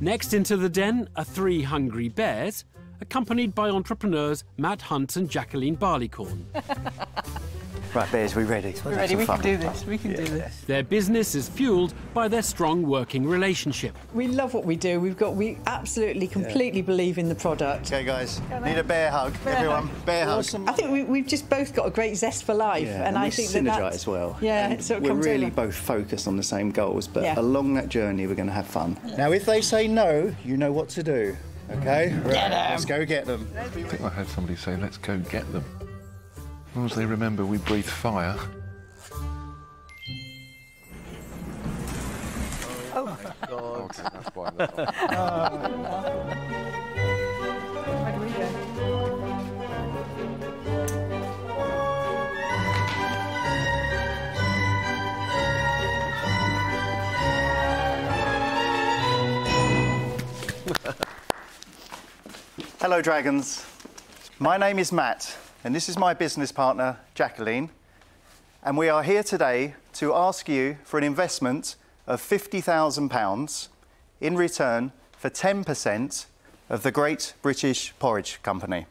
Next into the den are three hungry bears, accompanied by entrepreneurs Matt Hunt and Jacqueline Barleycorn. Right, Bears, we ready? We're ready, we can do this, we can do this. Their business is fueled by their strong working relationship. We love what we do. We've got, we absolutely, completely believe in the product. Okay, guys, need a bear hug. Everyone, bear hug. I think we, we've just both got a great zest for life, Yeah, and, we I think that synergise that's, well. Yeah, And so it we're really over. both focused on the same goals, but Yeah. along that journey, we're going to have fun. Now, if they say no, you know what to do. Okay? Right, let's go get them. I think I heard somebody say, let's go get them. As long as they remember we breathe fire. Oh, oh my God. Okay, that's why that's not- Where do we go? Hello, Dragons. My name is Matt, and this is my business partner, Jacqueline. And we are here today to ask you for an investment of £50,000 in return for 10% of the Great British Porridge Company.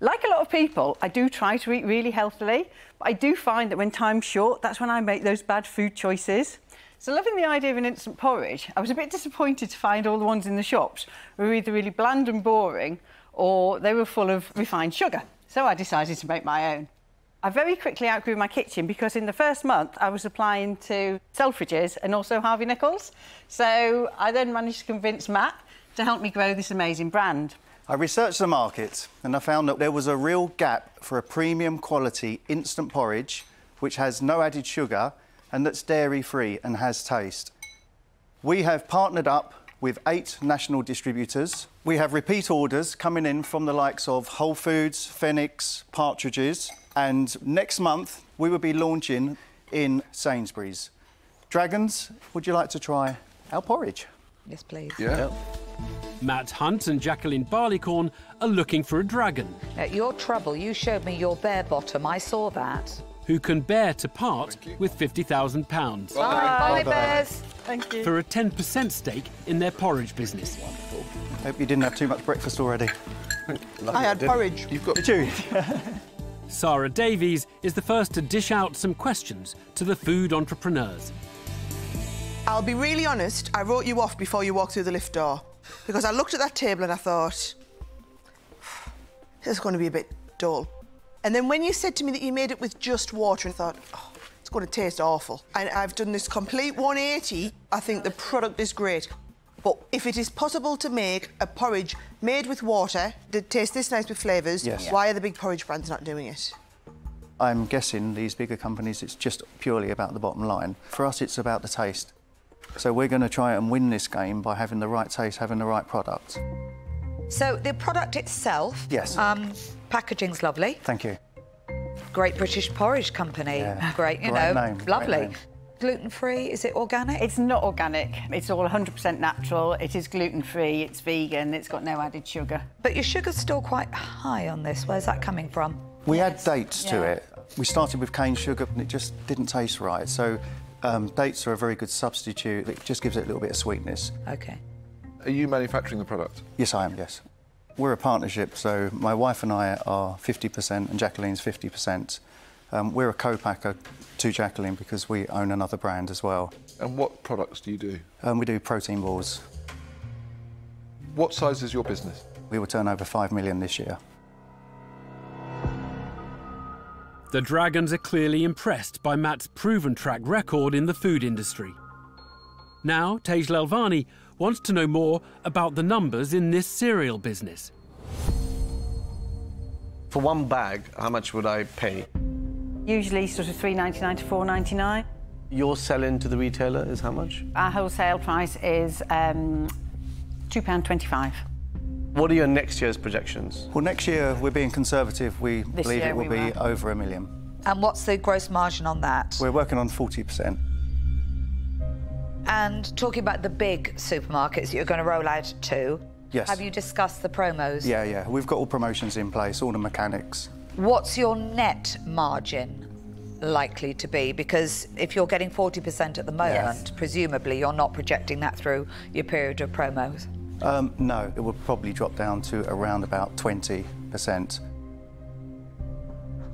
Like a lot of people, I do try to eat really healthily, but I do find that when time's short, that's when I make those bad food choices. So loving the idea of an instant porridge, I was a bit disappointed to find all the ones in the shops were either really bland and boring or they were full of refined sugar. So I decided to make my own. I very quickly outgrew my kitchen because in the first month I was applying to Selfridges and also Harvey Nichols. So I then managed to convince Matt to help me grow this amazing brand. I researched the market and I found that there was a real gap for a premium quality instant porridge which has no added sugar and that's dairy free and has taste. We have partnered up with eight national distributors. We have repeat orders coming in from the likes of Whole Foods, Phoenix, Partridges, and next month we will be launching in Sainsbury's. Dragons, would you like to try our porridge? Yes, please. Yeah. Matt Hunt and Jacqueline Barleycorn are looking for a dragon At your trouble, you showed me your bare bottom. I saw that. who can bear to part with £50,000 Bye, bears. Thank you. for a 10% stake in their porridge business. Wonderful. Hope you didn't have too much breakfast already. I had porridge. You've got Did you? Sara Davies is the first to dish out some questions to the food entrepreneurs. I'll be really honest, I wrote you off before you walked through the lift door. Because I looked at that table and I thought, this is going to be a bit dull. And then when you said to me that you made it with just water, I thought, oh, it's going to taste awful. And I've done this complete 180. I think the product is great. But if it is possible to make a porridge made with water that tastes this nice with flavours, Yes. why are the big porridge brands not doing it? I'm guessing these bigger companies, it's just purely about the bottom line. For us, it's about the taste. So we're going to try and win this game by having the right taste, having the right product. So the product itself. Yes. Um, packaging's lovely. Thank you. Great British Porridge Company. Yeah. Great, you Great know, name, great lovely. name. Gluten free. Is it organic? It's not organic. It's all 100% natural. It is gluten-free. It's vegan. It's got no added sugar. but your sugar's still quite high on this. Where's that coming from? We add dates to it. We started with cane sugar and it just didn't taste right. So um, dates are a very good substitute. It just gives it a little bit of sweetness. Okay. Are you manufacturing the product? Yes, I am, yes. We're a partnership, so my wife and I are 50% and Jacqueline's 50%. Um, we're a co-packer to Jacqueline because we own another brand as well. And what products do you do? Um, we do protein balls. What size is your business? We will turn over 5 million this year. The Dragons are clearly impressed by Matt's proven track record in the food industry. Now, Tej Lalvani wants to know more about the numbers in this cereal business. For one bag, how much would I pay? Usually sort of 3.99 to 4.99. Your selling to the retailer is how much? Our wholesale price is um, £2.25. What are your next year's projections? Well, next year we're being conservative. We This believe it will we be will. over a million. And what's the gross margin on that? We're working on 40%. And talking about the big supermarkets that you're going to roll out to. Yes. Have you discussed the promos? Yeah, yeah. We've got all promotions in place, all the mechanics. What's your net margin? likely to be? Because if you're getting 40% at the moment, Yes. presumably you're not projecting that through your period of promos. Um, no, it would probably drop down to around about 20%.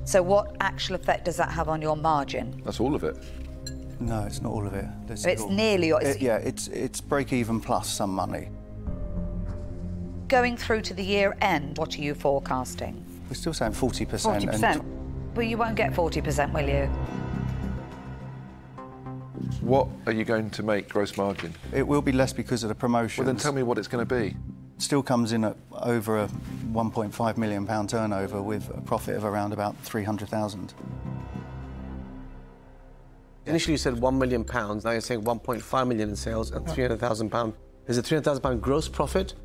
So, what actual effect does that have on your margin? That's all of it. No, it's not all of it. There's It's all- nearly- It- yeah, it's it's break even plus some money. Going through to the year end, what are you forecasting? We're still saying 40%. 40%. Well, you won't get 40%, will you? What are you going to make gross margin? it will be less because of the promotion. Well, then tell me what it's going to be. Still comes in at over a 1.5 million pound turnover with a profit of around about 300,000. Initially, you said one million pounds. Now you're saying 1.5 million in sales and 300,000 pound. Is it 300,000 pound gross profit?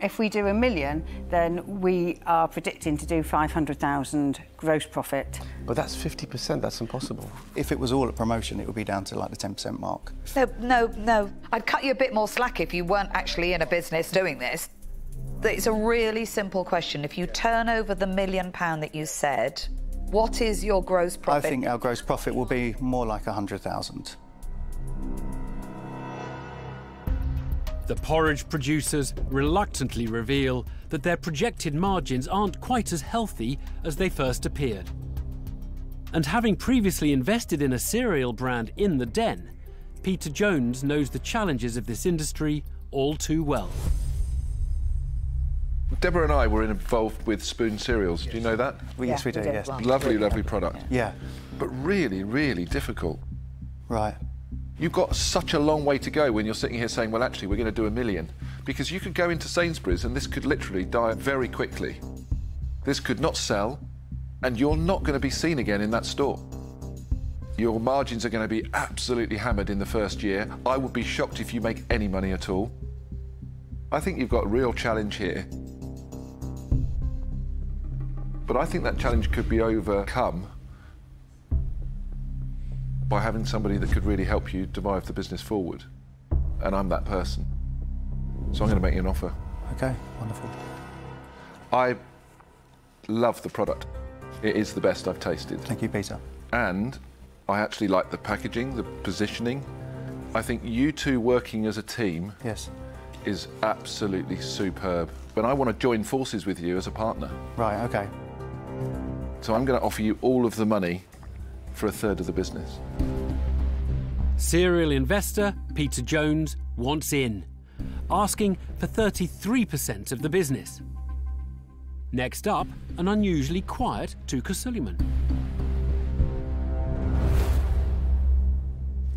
If we do a million, then we are predicting to do 500,000 gross profit. But that's 50%. That's impossible. If it was all at promotion, it would be down to like the 10% mark. No, no, no. I'd cut you a bit more slack if you weren't actually in a business doing this. It's a really simple question. If you turn over the million pound that you said, what is your gross profit? I think our gross profit will be more like 100,000. The porridge producers reluctantly reveal that their projected margins aren't quite as healthy as they first appeared. And having previously invested in a cereal brand in the den, Peter Jones knows the challenges of this industry all too well. Deborah and I were involved with Spoon cereals. Do you know that? Well, yes, Yeah, we do, we yes. Well- Lovely, lovely product. Yeah, But really, really difficult. right. You've got such a long way to go when you're sitting here saying, well, actually, we're going to do a million. Because you could go into Sainsbury's and this could literally die very quickly. This could not sell, and you're not going to be seen again in that store. Your margins are going to be absolutely hammered in the first year. I would be shocked if you make any money at all. I think you've got a real challenge here. But I think that challenge could be overcome by having somebody that could really help you drive the business forward. And I'm that person. So I'm going to make you an offer. Okay, wonderful. I love the product. It is the best I've tasted. Thank you, Peter. And I actually like the packaging, the positioning. I think you two working as a team Yes. is absolutely superb. But I want to join forces with you as a partner. Right, okay. So I'm going to offer you all of the money for a third of the business. Serial investor Peter Jones wants in, asking for 33% of the business. Next up, an unusually quiet Touker Suleyman.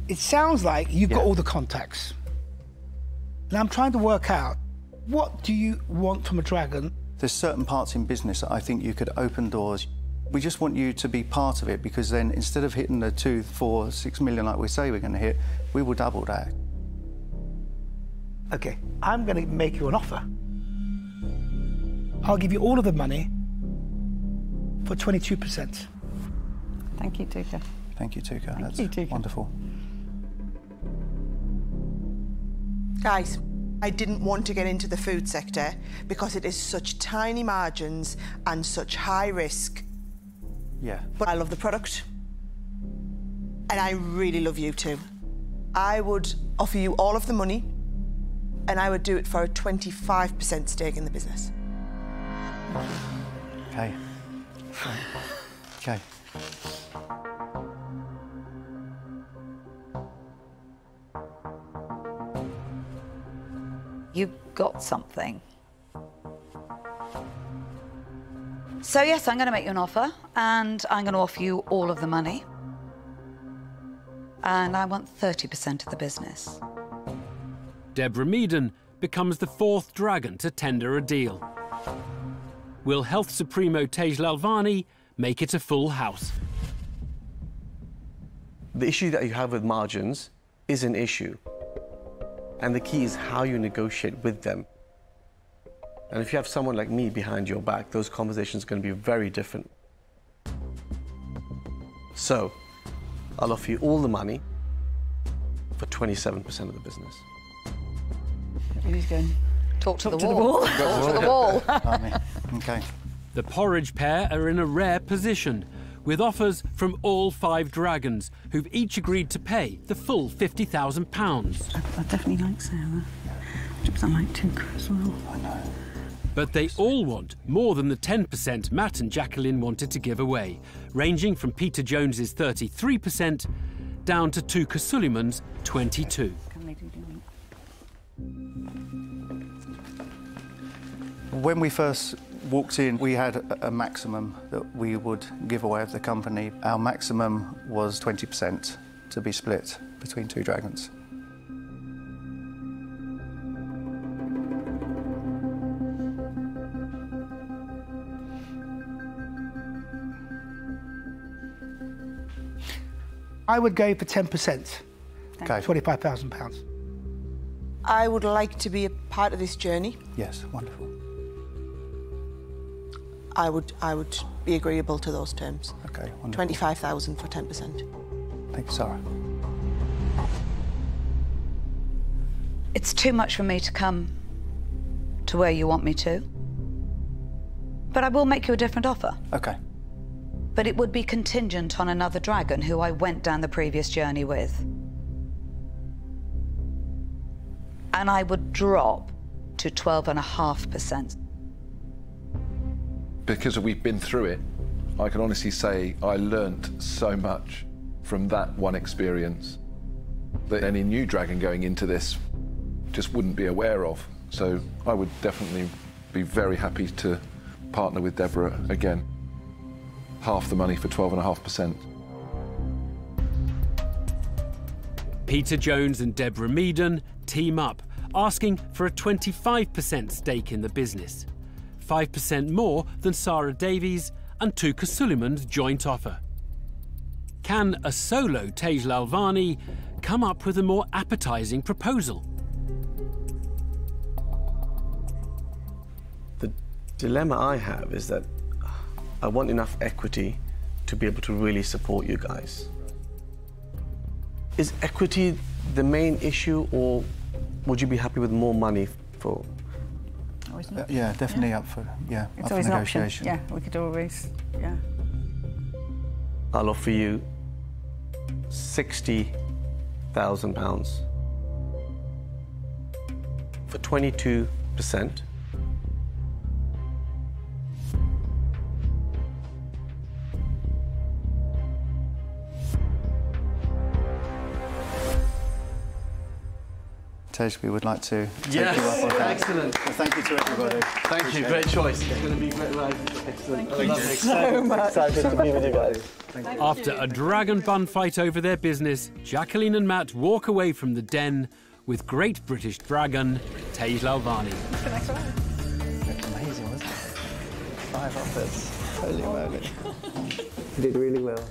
it sounds like you've got all the contacts. And I'm trying to work out what do you want from a dragon? There's certain parts in business that I think you could open doors. We just want you to be part of it because then instead of hitting the two, four, six million like we say we're going to hit, we will double that. Okay, I'm going to make you an offer. I'll give you all of the money for 22%. Thank you, Touker. Thank you, Touker. That's you, Touker. wonderful. Guys, I didn't want to get into the food sector because it is such tiny margins and such high risk. Yeah. But I love the product. And I really love you too. I would offer you all of the money and I would do it for a 25% stake in the business. Okay. Okay. You've got something. So, yes, I'm going to make you an offer, and I'm going to offer you all of the money. And I want 30% of the business. Deborah Meaden becomes the fourth dragon to tender a deal. Will Health Supremo Tej Lalvani make it a full house? The issue that you have with margins is an issue. And the key is how you negotiate with them. And if you have someone like me behind your back, those conversations are going to be very different. So, I'll offer you all the money for 27% of the business. Who's going? Talk to, the, to the wall. wall. Talk to the wall. Pardon me. Okay. The porridge pair are in a rare position, with offers from all five dragons, who've each agreed to pay the full £50,000. I, I definitely like Sara. I like Touker as well. I know. But they all want more than the 10% Matt and Jacqueline wanted to give away, ranging from Peter Jones's 33% down to Touker Suleyman's 22. When we first walked in, we had a, a maximum that we would give away of the company. Our maximum was 20% to be split between two dragons. I would go for 10%. Okay. £25,000. I would like to be a part of this journey. Yes, wonderful. I would, I would be agreeable to those terms. Okay, wonderful. 25,000 for 10%. Thank you, Sara. It's too much for me to come to where you want me to. But I will make you a different offer. Okay. But it would be contingent on another dragon who I went down the previous journey with. And I would drop to 12.5%. Because we've been through it, I can honestly say I learnt so much from that one experience that any new dragon going into this just wouldn't be aware of. So I would definitely be very happy to partner with Deborah again. Half the money for 12.5%. Peter Jones and Deborah Meaden team up, asking for a 25% stake in the business, 5% more than Sara Davies and Touker Suleyman's joint offer. Can a solo Tej Lalvani come up with a more appetising proposal? The dilemma I have is that I want enough equity to be able to really support you guys. Is equity the main issue, or would you be happy with more money for? Uh, yeah, definitely up for yeah It's up for always an option. negotiation. Yeah, we could always, yeah. I'll offer you sixty thousand pounds for twenty-two percent. Tej, we would like to take Yes, you up on that. excellent. Well, thank you to everybody. Thank you. Great it. choice. It's going to be great ride. Excellent. Thank you so much. Excited to be with you guys. After a dragon bun fight over their business, Jacqueline and Matt walk away from the den with Great British Dragon Tej Lalvani. That's amazing, wasn't it? Five offers. Holy moly. You did really well.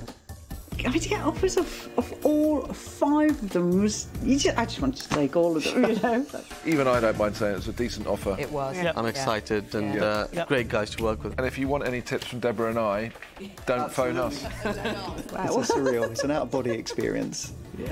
I mean, to get offers of, of all five of them was. You just, I just wanted to take all of them, you know? Even I don't mind saying it's a decent offer. It was. I'm excited and Yeah. uh, Yep. great guys to work with. And if you want any tips from Deborah and I, don't phone us. It's a surreal, it's an out of body experience. Yeah.